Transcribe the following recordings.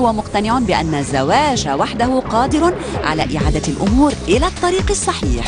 هو مقتنع بأن الزواج وحده قادر على إعادة الأمور إلى الطريق الصحيح.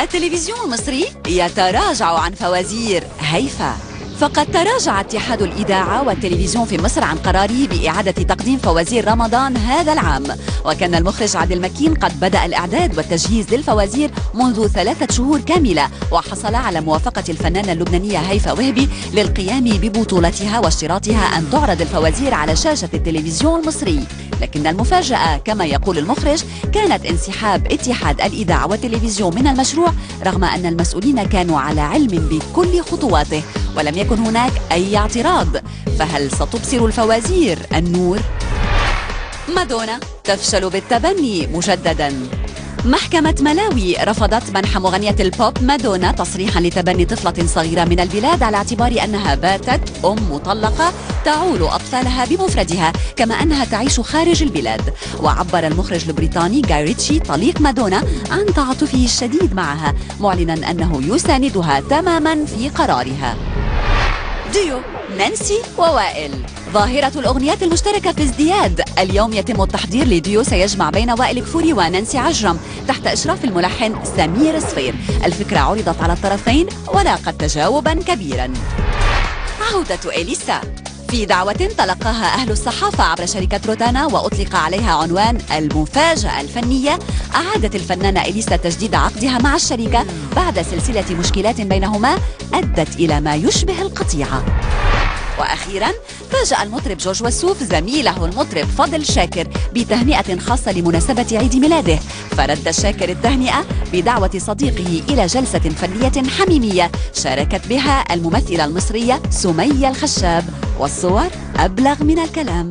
التلفزيون المصري يتراجع عن فوازير هيفا. فقد تراجع اتحاد الإذاعة والتلفزيون في مصر عن قراره بإعادة تقديم فوازير رمضان هذا العام. وكان المخرج عادل مكين قد بدأ الإعداد والتجهيز للفوازير منذ ثلاثة شهور كاملة وحصل على موافقة الفنانة اللبنانية هيفا وهبي للقيام ببطولتها واشتراطها أن تعرض الفوازير على شاشة التلفزيون المصري. لكن المفاجأة كما يقول المخرج كانت انسحاب اتحاد الإذاعة والتلفزيون من المشروع رغم أن المسؤولين كانوا على علم بكل خطواته. ولم يكن هناك أي اعتراض فهل ستبصر الفوازير النور؟ مادونا تفشل بالتبني مجددا. محكمة ملاوي رفضت منح مغنية البوب مادونا تصريحا لتبني طفلة صغيرة من البلاد على اعتبار أنها باتت أم مطلقة تعول أطفالها بمفردها كما أنها تعيش خارج البلاد. وعبر المخرج البريطاني جاي ريتشي طليق مادونا عن تعاطفه الشديد معها معلنا أنه يساندها تماما في قرارها. ديو نانسي ووائل. ظاهرة الأغنيات المشتركة في ازدياد. اليوم يتم التحضير لديو سيجمع بين وائل كفوري ونانسي عجرم تحت إشراف الملحن سمير صفير الفكرة عرضت على الطرفين ولاقت تجاوبا كبيرا. عودة إليسا. في دعوة تلقاها أهل الصحافة عبر شركة روتانا وأطلق عليها عنوان المفاجأة الفنية. أعادت الفنانة إليسا تجديد عقدها مع الشركة بعد سلسلة مشكلات بينهما أدت إلى ما يشبه القطيعة. وأخيرا فاجأ المطرب جورج وسوف زميله المطرب فضل شاكر بتهنئة خاصة لمناسبة عيد ميلاده. فرد شاكر التهنئة بدعوة صديقه إلى جلسة فنية حميمية شاركت بها الممثلة المصرية سمية الخشاب والصور أبلغ من الكلام.